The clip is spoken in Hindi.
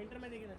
सेंटर में देखे ना